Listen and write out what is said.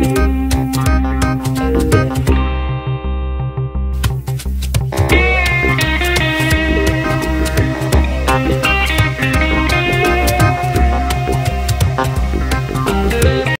time.